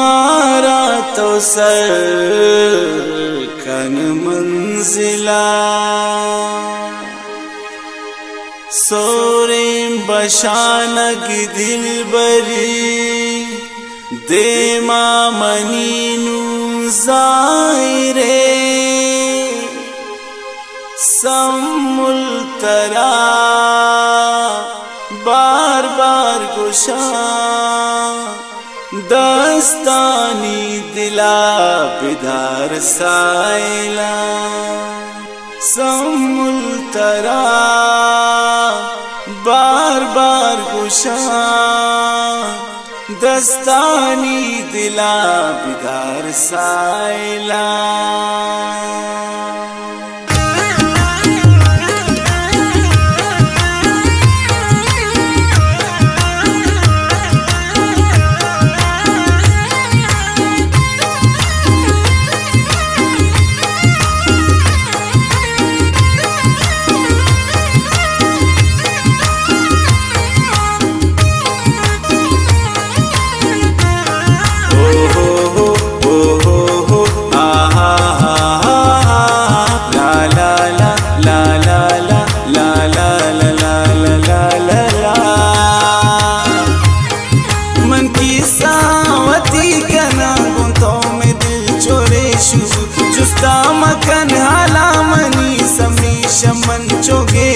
मारा तो सर कन मंजिला। सोरे बशानक दिल बरी दे मनीनु जायरे। समुल तरा बार बार गुशा दस्तानी दिला बिदार साइला समुल तरा बार बार गुशा दस्तानी दिला बिदार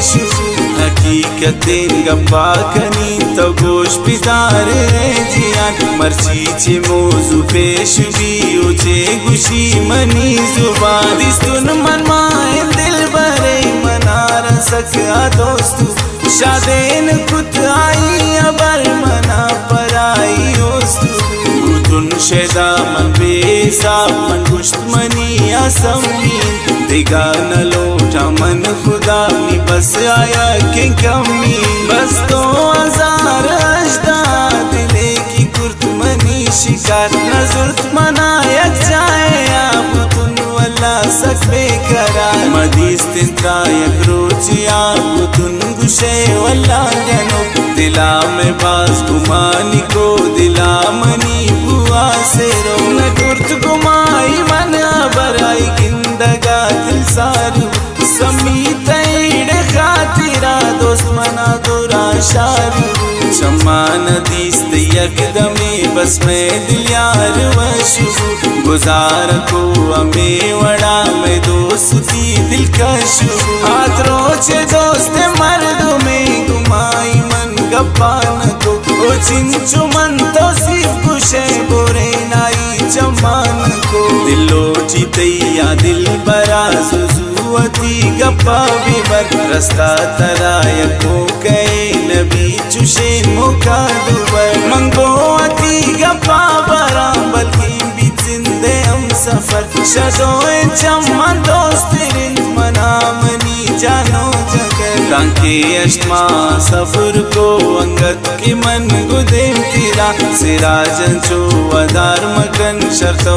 साइला हकीकतेन गप्पा कनी तो गोश पिदार जियान मर्ची चे मोजू पेश भी उचे गुशी मनी। ज़ुबान दिस्तुन मन माए दिल भरे। मनार सका दोस्तु, शादेन कुत आई, अबर मना पराई ओस्तु तुन शेदा मन बेसा मन गुश्त मनी असमीन दिगा न लोटा मन खुदा बस आया के कमी। बस तो हज़ार अजदा, दिले की कुर्त मनी शिकार नजुर्त मनाया जाए, आप तुन वल्ला सकबे करा मदीस तिंत्रायक रोच आप तुन गुशे वल्ला जनो। दिला में बास गुमानी को दीस्त बस में दिल्यार वशु। गुजार को हमें वड़ा में दोस्ती हाथ रोचे दोस्त मर्द में गुमाई मन गप्पान को। ओ चिंचु मन तो सिर्फ़ कुशे बोरे नाई चमान को। दिलो चितैया दिल बरा सुजुवती गप्पा बिबर रस्ता तराय को कहे नबी चुशे मुका दुबर। मंगो अती गप्पा बरा बल्कि भी जिंदे हम सफ़र। शदोए चमन दोस्त मना मनी जानो जगर। तांके अश्मा सफ़र को अंगत के मन गुदेम तिरा। सिराजन चो वदार मगन शर्तो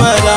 बरा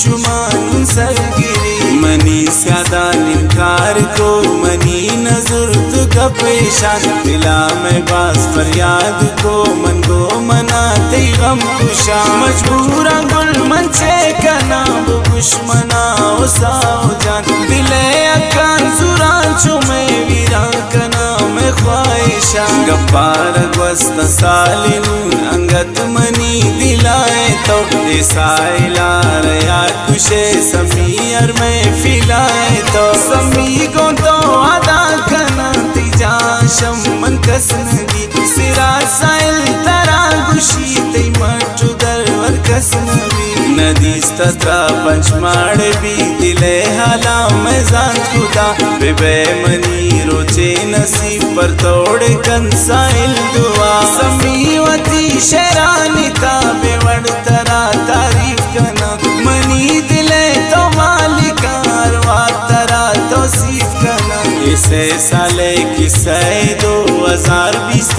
शुमा नुन मनी नजुर का पेशा। दिला में बास फरियाद को मन को मनाते गम खुशा मजबूरा गुल मंचे का नाम दुश्मना ओ साओ जान। दिले अकान सुरान चुमे वीरा का नाम ख्वाहिशा। गप्पार वस्त सालिनून अंगत मनी दिलाए तो। दिसाइला रया तुशे समीर में फिलाए तो। समी को कना तिजा शमन कसनगी सिरा साइल तरा गुशी तई मटु दरवर कसनगी न नदीस तथा पंचमाड़ भी दिले हाला मैं जान खुदा बेबे मनी रोचे नसीब पर तोड़े कंसाइल दुआ। समीवती शरानी ता बेवड़ तरा तारीफ़ कना मनी इसे साले सै दो हज़ार बीस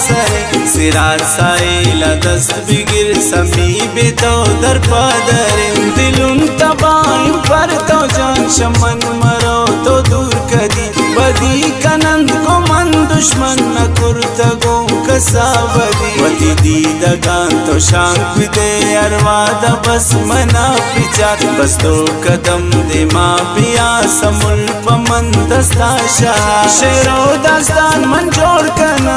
सै सिरा। साइला दस्त बिगिर समी बे तो दर पदर। दिलुम तबाई पर तो जान, शमन मरो तो दूर कदी। बदी कनंद को मन दुश्मन न कुर्त गो कसावदी बदी दी गान तो शांत दे, अरवाद बस मना पिचार बस तो कदम दे माँ पिया समुल्प पमन दस्ता शाह। शेरो दस्तान मन जोड़ कना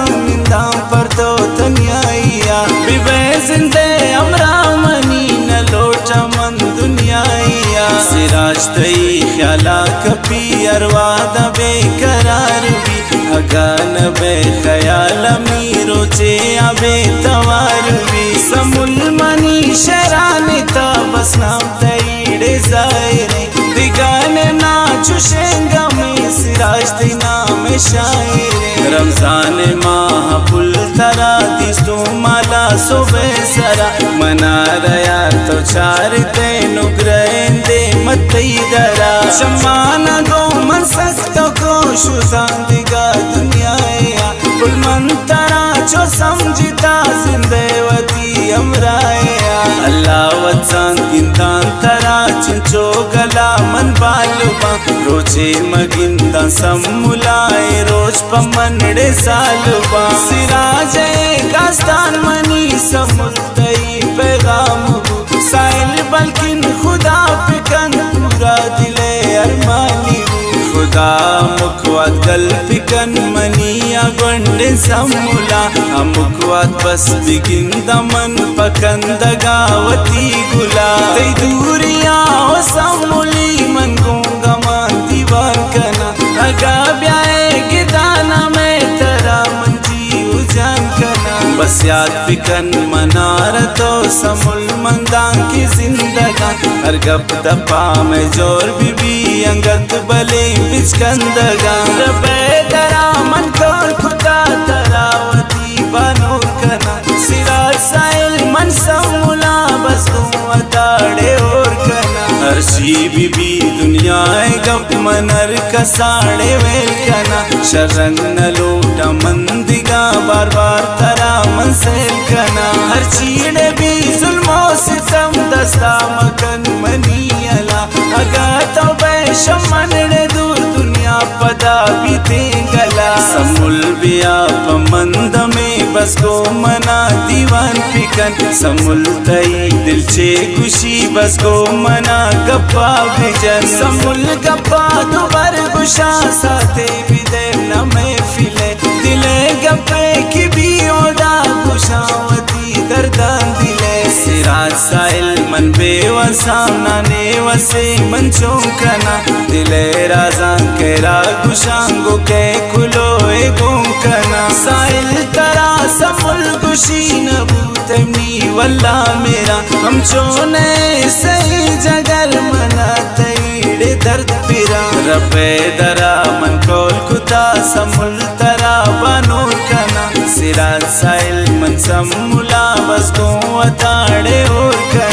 शायरे रमजान माह पुल तरा दिस्तो माला सोबे सरा मना रया तो चार ते नुग्रहंदे मतई दरा शमाना गो मन सस्तो को शुजान दिगा दुनिया या कुल मन तरा जो समझता जिंदेवती अमराया अल्लाह वत्सान किंतान तरा चिंचो गला मन बालुबा रोज़े मगिंदा सम्मुलाए रोज पमनड़े सालुबा सिराजे गास्तान मनी समुलतई पैगाम साइल बल्किन खुदा पिकन पूरा दिले अरमानी खुदा मुखवात गल गोंडे समुला मुखवात बस बिगिन दमन पकंद गावती गुला दूरिया हो समुली मन गोंगा मान दीवार कना अगा ब्याए गिदाना में तरा मंजी उजान कना बस याद पिकन मनार तो समुल मंदान की जिंदगान हर गप दपा में ज़ोर बीबी अंगत बले बिचकंदगान रबे दरा मन अताड़े और कना हर शी बीबी दुनिया गप मनर कसाड़े वेल कना शरण न लोटा मंदिगा बार बार तरा मनसेल कना हर चीड़े भी जुल्मो सितम दस्ता मकन मनी अला अगा तो बैशम मनड़े दूर दुनिया पदा बस मना दीवान दिल खुशी बस मना गप्पा बिजन समुल गप्पा दुबर गुशा साथे भी दे न వసానని వసి మంచుకన దిలే రాజా కేరా గుషాంగు కే కులోయ్ గుంకన సాయిల్ తరా సఫుల్ గుషీన భూతమి వల్లా మేరా హమ్ చోనే సహీ జగల్ మనా Taide Darda పిరా రబ్బే దరా Mann coal Kuta సముల్ తరా బనూర్ కనా సిరా సాయిల్ మన్ సమ్ములా బస్ గో అతాడే ఓర్ కనా